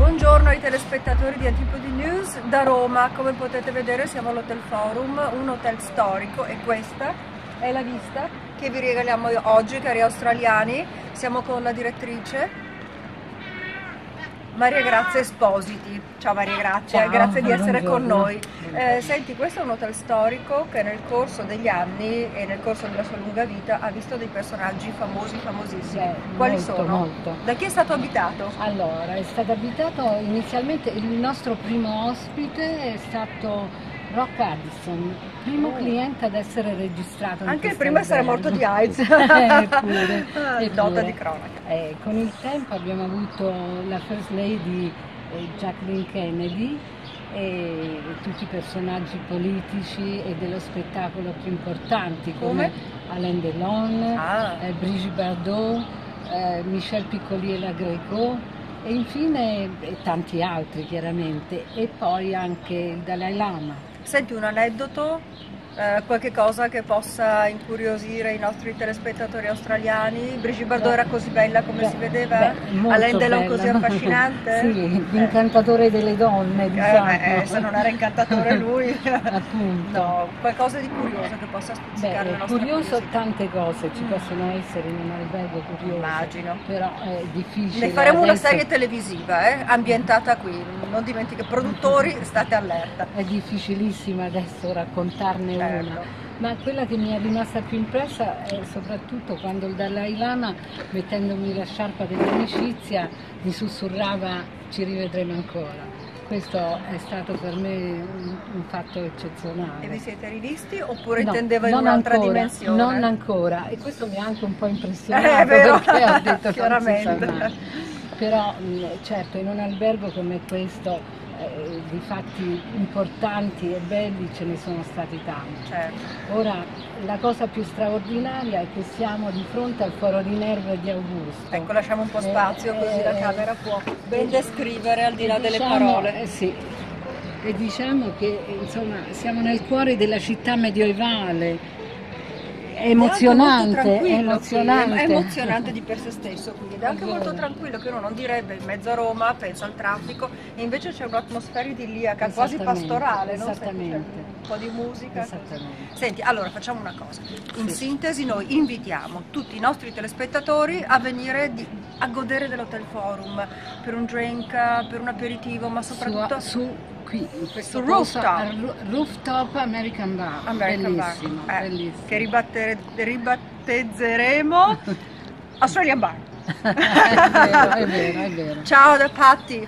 Buongiorno ai telespettatori di Antipodi News da Roma, come potete vedere siamo all'Hotel Forum, un hotel storico e questa è la vista che vi regaliamo oggi cari australiani, siamo con la direttrice Maria Grazia Espositi. Ciao Maria Grazia, Ciao, grazie di essere buongiorno. con noi. Eh, senti, questo è un hotel storico che nel corso degli anni e nel corso della sua lunga vita ha visto dei personaggi famosi, famosissimi. Beh, Quali molto, sono? molto. Da chi è stato abitato? Allora, è stato abitato inizialmente, il nostro primo ospite è stato Rock Addison, primo Oh. cliente ad essere registrato. Anche il primo a essere morto di AIDS. Eppure, Ah, eppure. Nota di cronaca. Eh, con il tempo abbiamo avuto la First Lady eh, Jacqueline Kennedy e tutti i personaggi politici e dello spettacolo più importanti come, Alain Delon, Ah. eh, Brigitte Bardot, eh, Michel Piccoliela Greco e infine eh, tanti altri chiaramente e poi anche il Dalai Lama. Senti un aneddoto, eh, qualche cosa che possa incuriosire i nostri telespettatori australiani? Brigitte Bardot Beh, era così bella come beh, si vedeva? beh, Alain Delon così affascinante? sì, l'incantatore delle donne, Eh, diciamo. eh, se non era incantatore lui. Appunto. No, qualcosa di curioso che possa Beh, stuzzicare la è nostra curioso curiosità. tante cose ci possono essere in un albergo curioso. Immagino. Però è difficile. Ne faremo una adesso- serie televisiva, eh, ambientata qui. Non dimenticate, produttori, state allerta. È difficilissimo adesso raccontarne Certo. una, ma quella che mi è rimasta più impressa è soprattutto quando il Dalai Lama, mettendomi la sciarpa dell'amicizia, mi sussurrava ci rivedremo ancora. Questo è stato per me un, un fatto eccezionale. E vi siete rivisti oppure No, intendeva in un'altra dimensione? Non ancora, e questo mi ha anche un po' impressionato Eh, è vero. perché ho detto non si sa mai. Però mh, certo in un albergo come questo eh, di fatti importanti e belli ce ne sono stati tanti. Certo. Ora la cosa più straordinaria è che siamo di fronte al foro di Nerva di Augusto. Ecco, lasciamo un po' Eh, spazio così la eh, camera può ben descrivere al di là delle diciamo- parole. eh, sì. E diciamo che insomma siamo nel cuore della città medievale. È emozionante, è emozionante. qui, È emozionante di per sé stesso qui ed è anche molto tranquillo che uno non direbbe in mezzo a Roma, pensa al traffico e invece c'è un'atmosfera idilliaca, quasi pastorale, no? esattamente. Un po' di musica. Senti, allora facciamo una cosa. In Sì. sintesi noi invitiamo tutti i nostri telespettatori a venire di- a godere dell'Hotel Forum per un drink, per un aperitivo, ma soprattutto su, su qui, in questo posto, rooftop. rooftop American Bar. American Bar, bellissimo, eh, bellissimo. che ribattere- ribattezzeremo Australian Bar. è vero, è vero, è vero. Ciao da Patti.